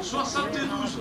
72.